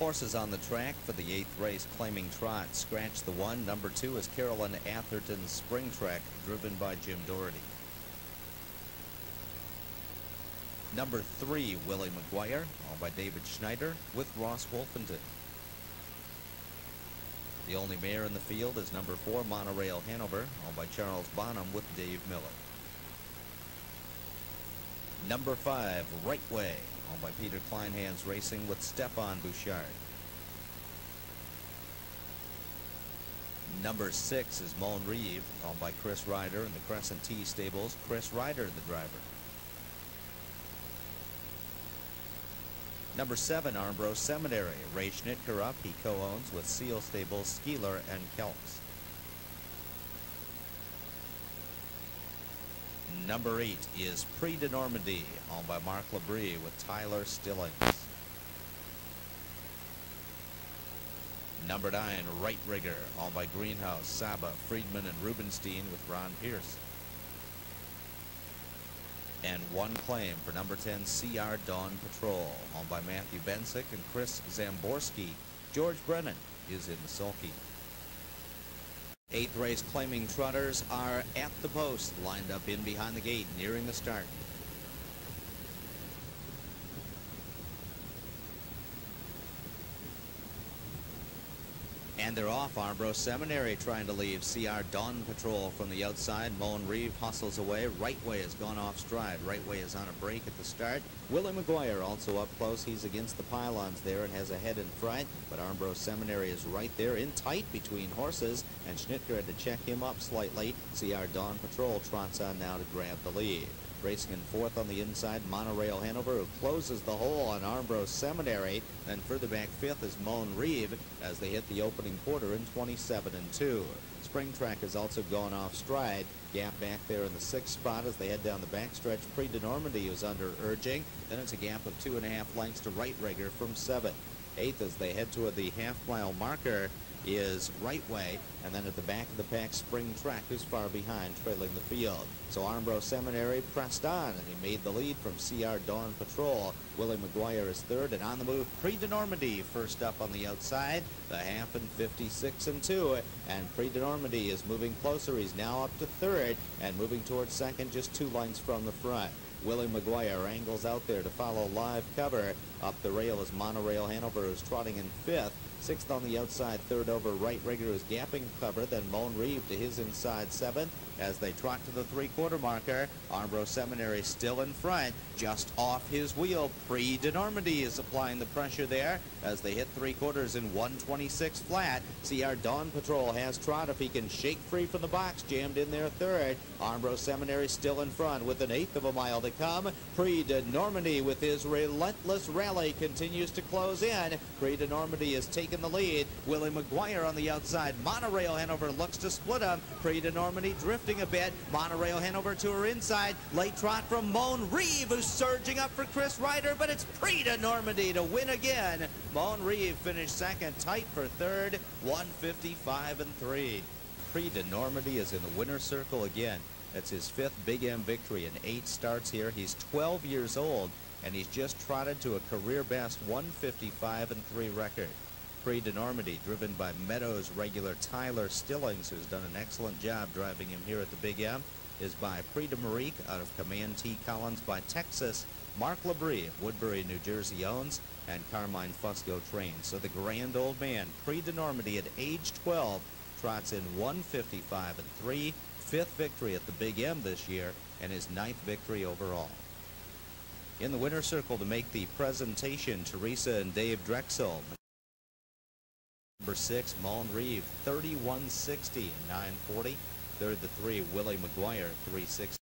Horses on the track for the eighth race claiming trot. Scratch the one. Number two is Carolyn Atherton's Spring Trek, driven by Jim Doherty. Number three, Willie McGuire, owned by David Schneider, with Ross Wolfenden. The only mare in the field is number four, Monorail Hanover, owned by Charles Bonham, with Dave Miller. Number five, Right Way, by Peter Kleinhans Racing with Stefan Bouchard. Number six is Moan Reeve, owned by Chris Ryder in the Crescent T Stables. Chris Ryder, the driver. Number seven, Armbro Seminary. Ray Schnittker he co-owns with Seal Stables, Skeeler, and Kelks. Number eight is Prix de Normandie, owned by Mark Labrie with Tyler Stillings. Number nine, Right Rigger, owned by Greenhouse, Saba, Friedman, and Rubenstein with Ron Pierce. And one claim for number 10, CR Dawn Patrol, owned by Matthew Bensick and Chris Zamborski. George Brennan is in the sulky. Eighth race claiming trotters are at the post, lined up in behind the gate, nearing the start. And they're off. Armbro Seminary trying to leave. CR Dawn Patrol from the outside. Moen Reeve hustles away. Right Way has gone off stride. Right Way is on a break at the start. Willie McGuire also up close. He's against the pylons there and has a head in front. But Armbro Seminary is right there in tight between horses. And Schnittker had to check him up slightly. CR Dawn Patrol trots on now to grab the lead. Racing in fourth on the inside, Monorail Hanover, who closes the hole on Armbro Seminary. Then further back fifth is Moan Reeve as they hit the opening quarter in 27 and 2. Spring Track has also gone off stride. Gap back there in the sixth spot as they head down the backstretch. Prix de Normandie is under urging. Then it's a gap of two and a half lengths to Right Rigger from seven. Eighth as they head toward the half mile marker is right way, and then at the back of the pack, Spring Track is far behind, trailing the field. So Armbro Seminary pressed on, and he made the lead from CR Dawn Patrol. Willie McGuire is third, and on the move, Prix de Normandie first up on the outside, the half and 56 and 2, and Prix de Normandie is moving closer. He's now up to third, and moving towards second, just two lengths from the front. Willie McGuire angles out there to follow live cover. Up the rail is Monorail Hanover, who's trotting in fifth. Sixth on the outside, third over right rigger is gapping cover. Then Moan Reeve to his inside seventh as they trot to the three-quarter marker. Armbro Seminary still in front, just off his wheel. Prix de Normandie is applying the pressure there as they hit three quarters in 126 flat. CR Dawn Patrol has trot if he can shake free from the box, jammed in there third. Armbro Seminary still in front with an eighth of a mile to come. Prix de Normandie with his relentless rally continues to close in. Prix de Normandie is taking the lead. Willie McGuire on the outside. Monorail Hanover looks to split him. Prix de Normandie drifting a bit. Monorail Hanover to her inside. Late trot from Moan Reeve, who's surging up for Chris Ryder, but it's Prix de Normandie to win again. Moan Reeve finished second, tight for third, 155 and 3. Prix de Normandie is in the winner's circle again. That's his fifth Big M victory in eight starts here. He's 12 years old, and he's just trotted to a career best 155 and 3 record. Prix de Normandie, driven by Meadows regular Tyler Stillings, who's done an excellent job driving him here at the Big M, is by Prix de Marique out of Command T. Collins by Texas. Mark Labrie of Woodbury, New Jersey owns, and Carmine Fusco trains. So the grand old man, Prix de Normandie at age 12, trots in 155 and 3, fifth victory at the Big M this year, and his ninth victory overall. In the winner's circle to make the presentation, Teresa and Dave Drexel. Number six, Moan Reeve, 3160 and 940. Third, the three, Willie McGuire, 360.